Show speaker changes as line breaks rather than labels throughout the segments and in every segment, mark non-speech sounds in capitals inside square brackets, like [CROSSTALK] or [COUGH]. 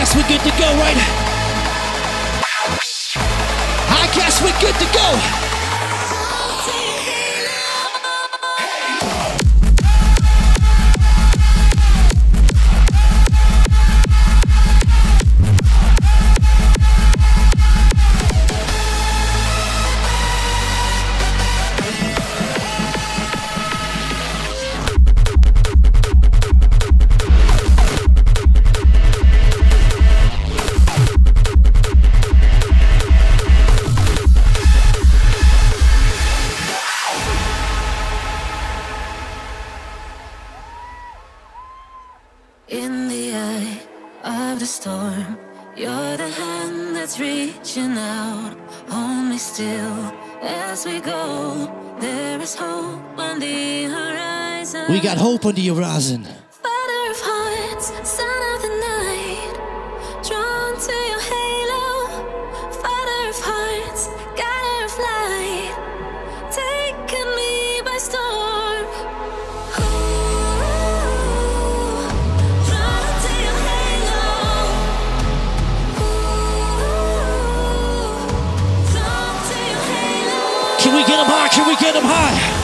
Guess we're good to go, right? I guess we're good to go. Hope on the horizon. Can them high?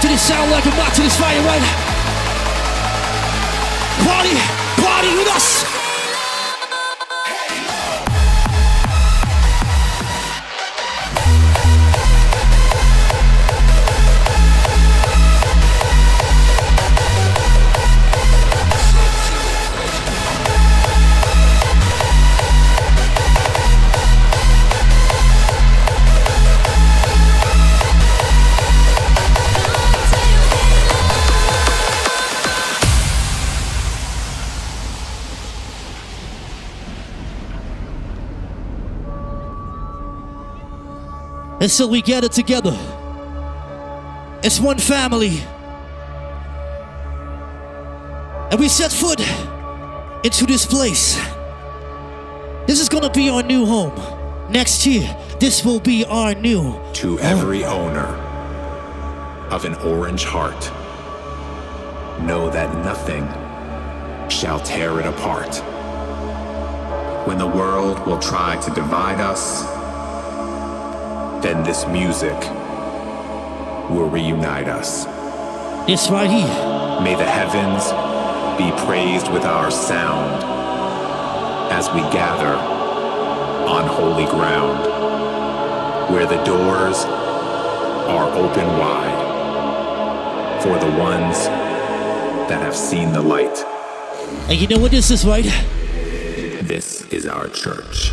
to this sound like a am to this fire right Party, party with us. And so we gather together. It's one family. And we set foot into this place. This is gonna be our new home. Next year, this will be our new.
To every home. owner of an orange heart, know that nothing shall tear it apart. When the world will try to divide us, then this music will reunite us.
Right here.
May the heavens be praised with our sound as we gather on holy ground, where the doors are open wide for the ones that have seen the light.
And you know what this is, right?
This is our church.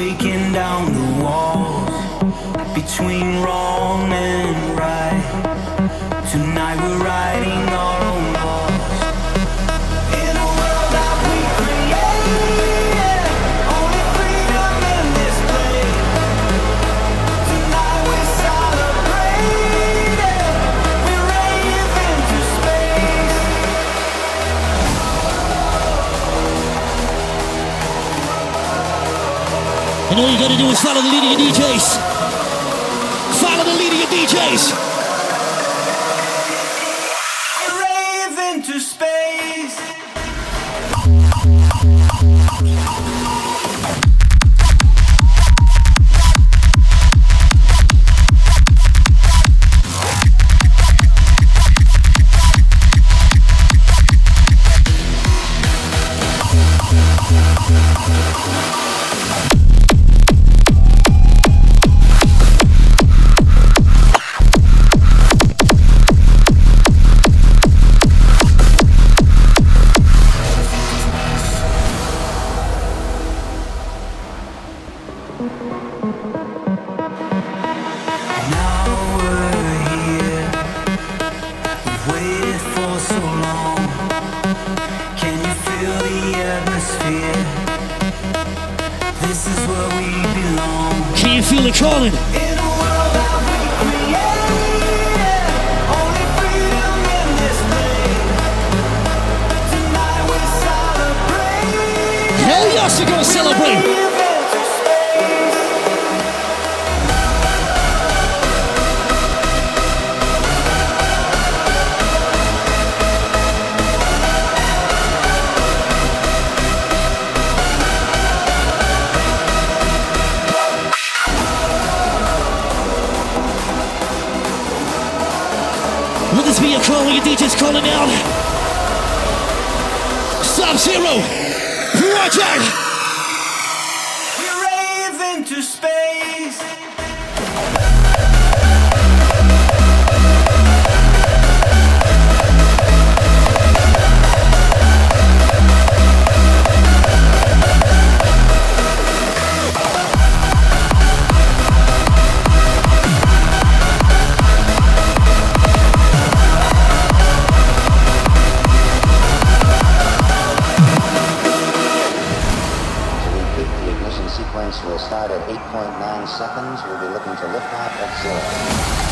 breaking down
the walls between wrong.
And all you gotta do is follow the lead of your DJs. Follow the lead at your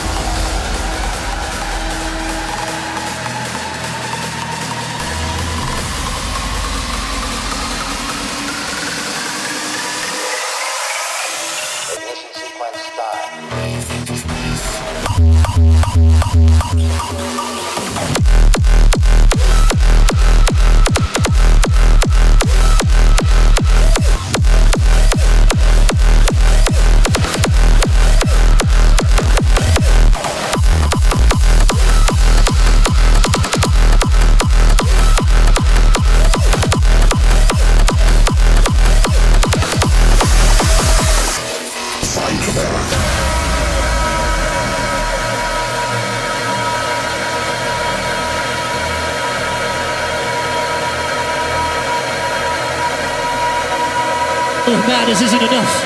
DJs. madness isn't enough,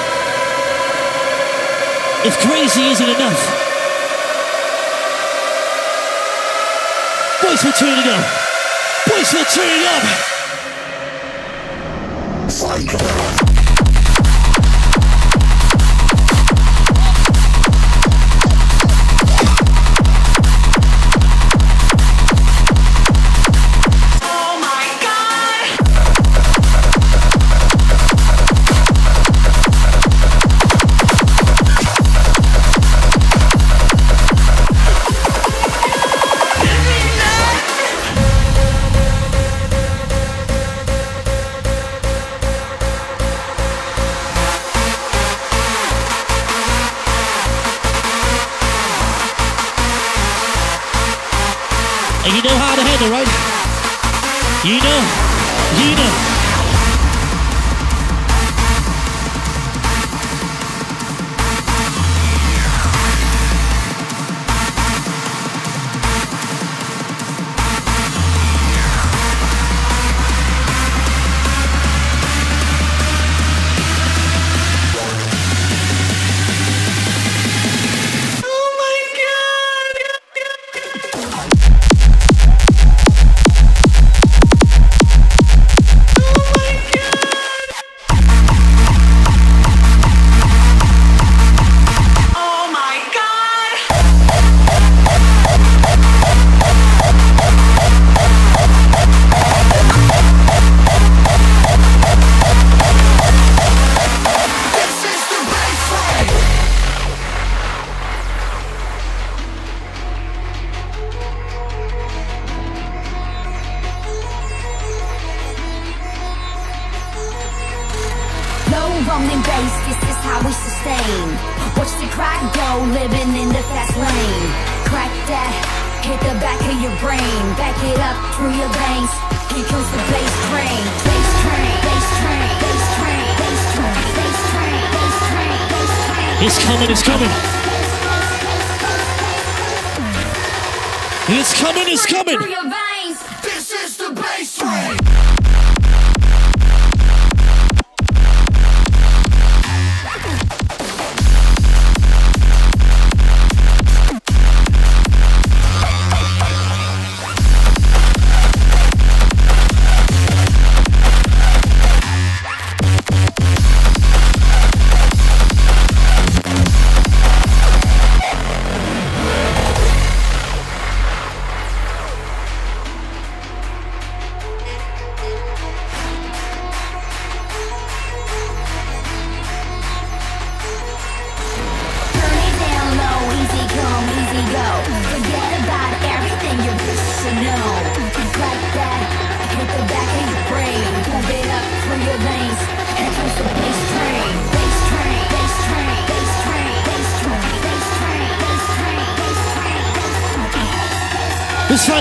if crazy isn't enough, boys will turn it up. Boys will turn it up.
And you know how to handle, right? You know, you
know.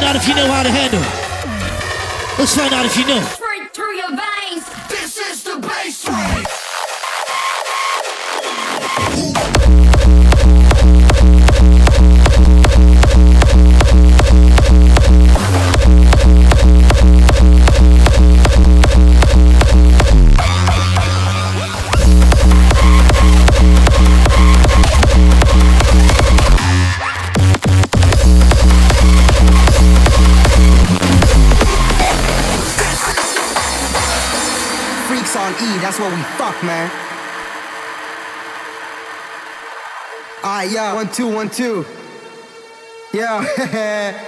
Find out if you know how to handle. it. Let's find out if you know.
Alright, yeah, one, two, one, two. Yeah. [LAUGHS]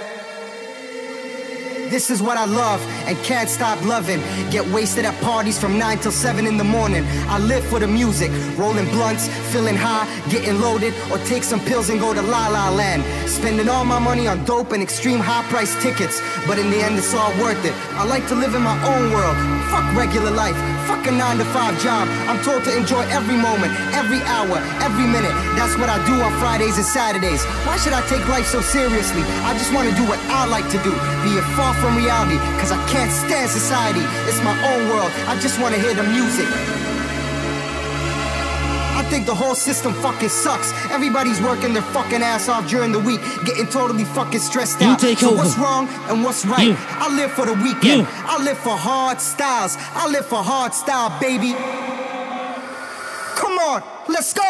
This is what I love and can't stop loving. Get wasted at parties from 9 till 7 in the morning. I live for the music, rolling blunts, feeling high, getting loaded, or take some pills and go to La La Land. Spending all my money on dope and extreme high price tickets, but in the end it's all worth it. I like to live in my own world. Fuck regular life, a 9 to 5 job. I'm told to enjoy every moment, every hour, every minute. That's what I do on Fridays and Saturdays. Why should I take life so seriously? I just want to do what I like to do, be it far from reality, cause I can't stand society. It's my own world, I just want to hear the music. I think the whole system fucking sucks. Everybody's working their fucking ass off during the week, getting totally fucking stressed
You
out.
take
so
over.
what's wrong and what's right?
You.
I live for the weekend.
You.
I live for hard styles. I live for hard style, baby. Come on, let's go.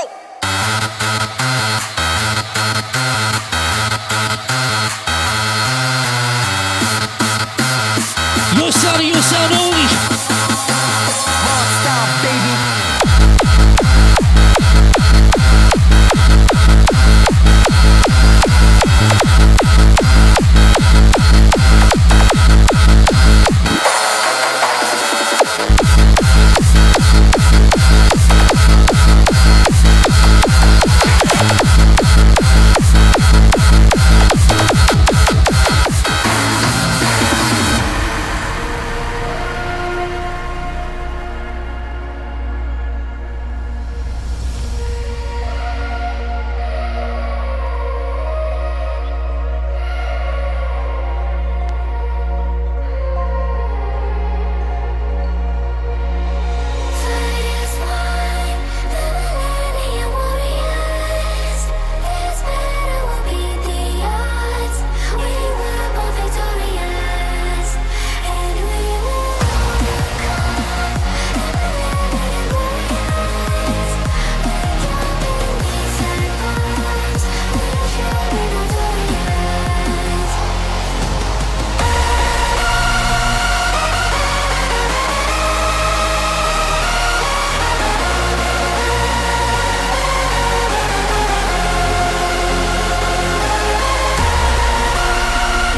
Your sound your sound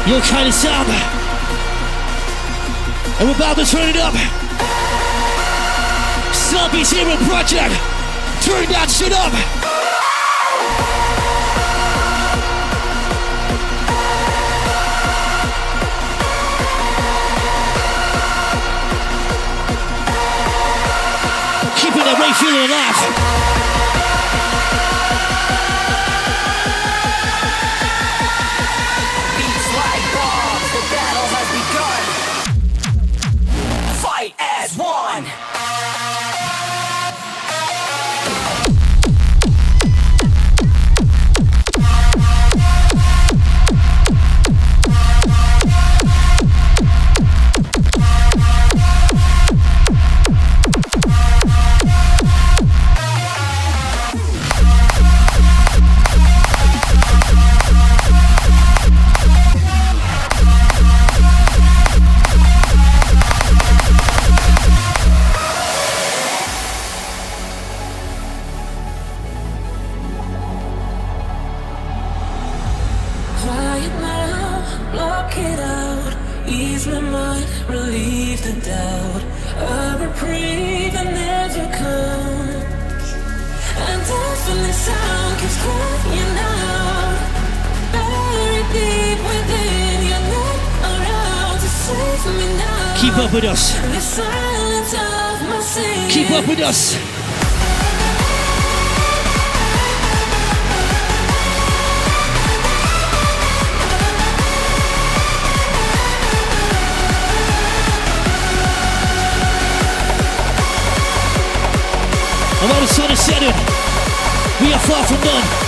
Your of sound. And we're about to turn it up. Sub Zero Project. Turn that shit up. Keeping that Ray feeling alive.
Keep up with us. Keep up with us. Although the sun is setting, we are far from done.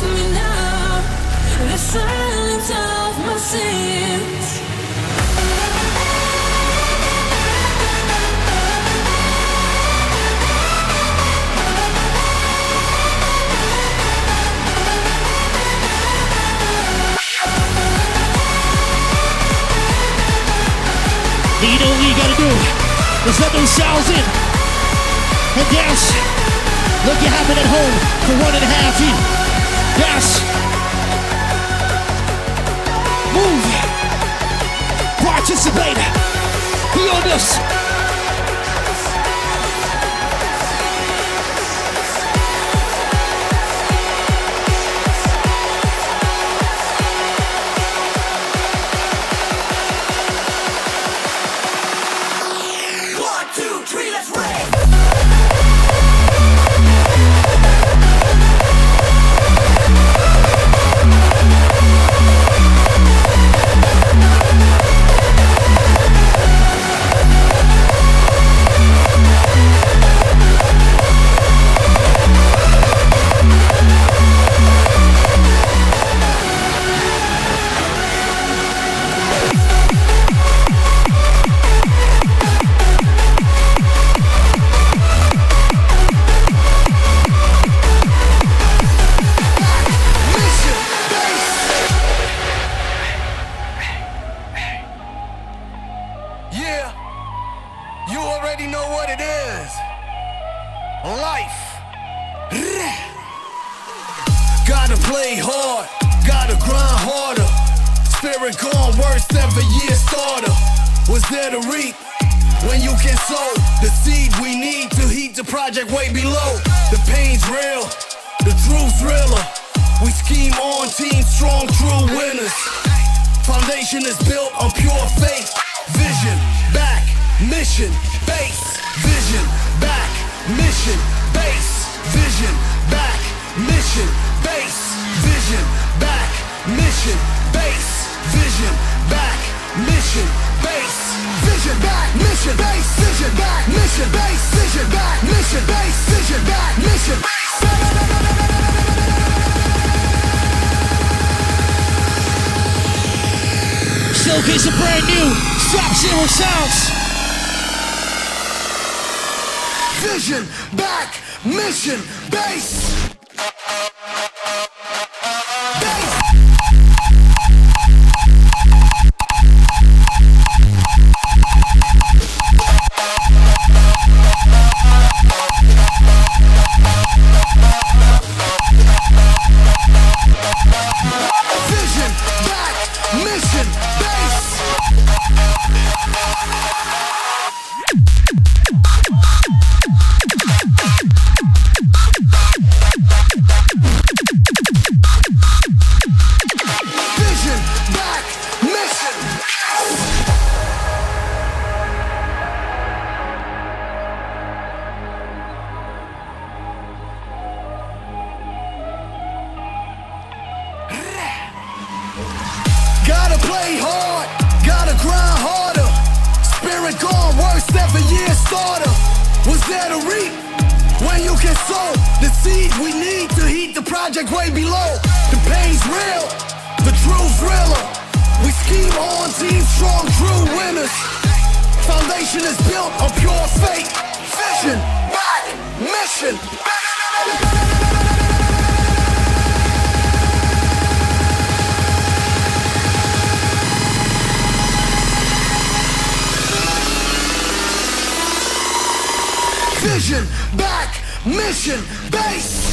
To me now. The silence of my sins.
You know what you gotta do? Is let those sounds in and dance like you have it at home for one and a half years. Dance. Move. Participate. Be on this.
Spirit gone, worst ever year starter. Was there to reap when you can sow the seed we need to heat the project way below. The pain's real, the truth's realer. We scheme on team strong, true winners. Foundation is built on pure faith. Vision, back, mission, base. Vision, back, mission, base. Vision, back, mission, base. Vision, back, mission, base. Vision, back, mission, base. Vision back, mission base. Vision back, mission base. Vision back, mission base. Vision back, mission base.
Showcase a brand new Sub Zero Sounds.
Vision back, mission base. Starter was there to reap. When you can sow the seed we need to heat the project way below. The pain's real, the truth's realer. We scheme on team strong, true winners. Foundation is built on pure faith. Vision, back, mission. Vision, back, mission, base.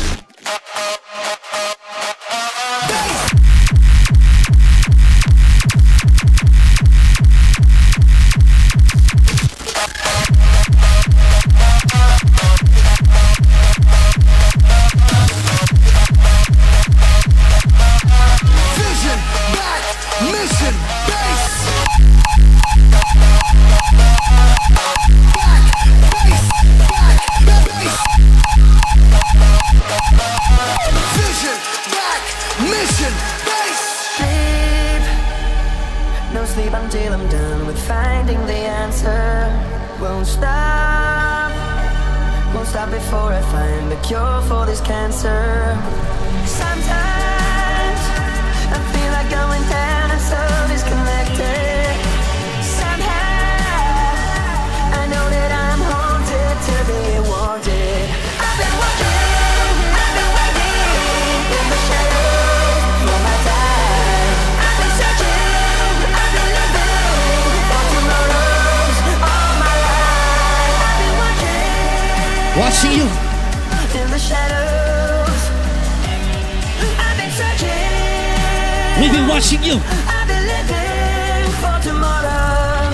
We've been watching you.
I've been living for tomorrow.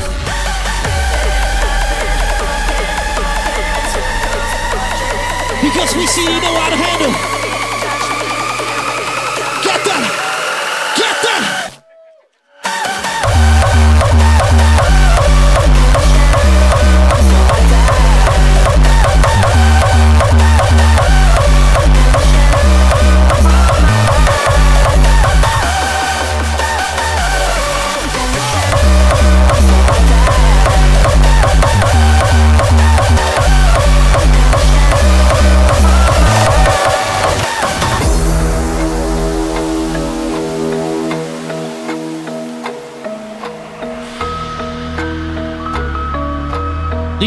Because we see you know how to handle.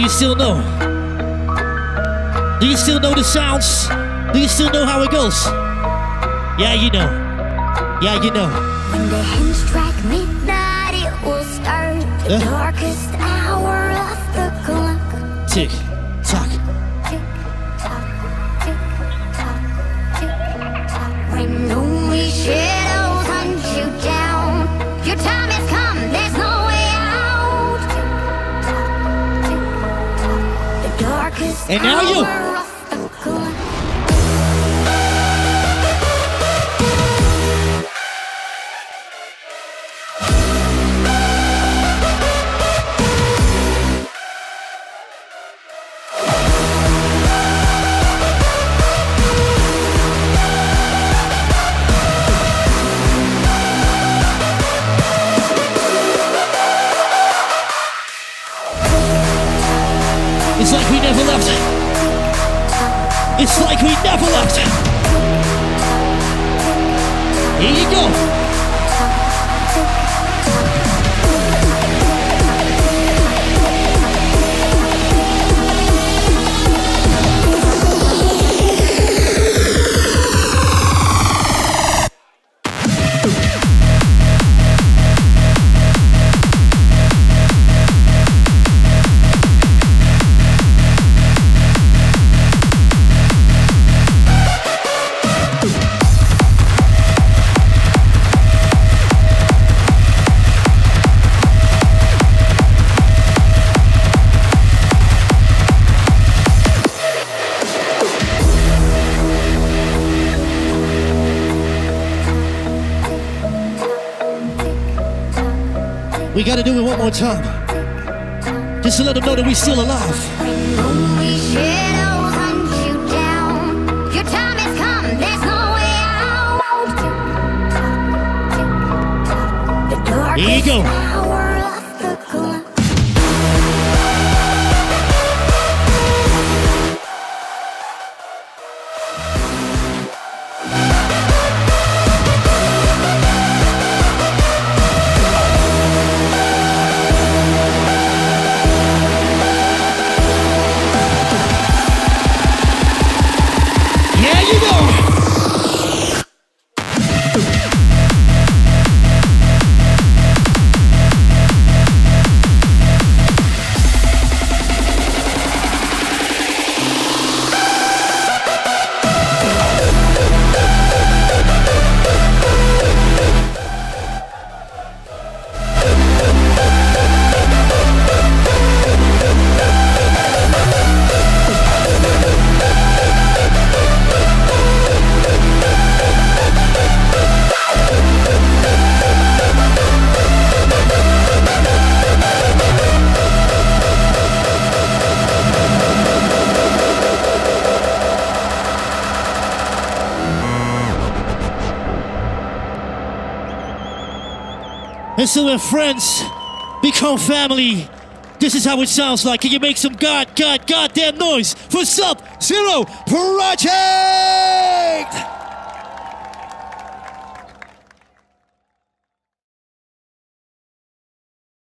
You still know? Do you still know the sounds? Do you still know how it goes? Yeah, you know. Yeah, you know.
When the strike midnight, it will start the
Yeah.
darkest hour of the clock.
Tick, And now you. Never left. It's like we never left. Here you go. We gotta do it one more time. Just to let them know that we're still alive. Here. And so when friends become family, this is how it sounds like. Can you make some god, god, goddamn noise for Sub Zero Project?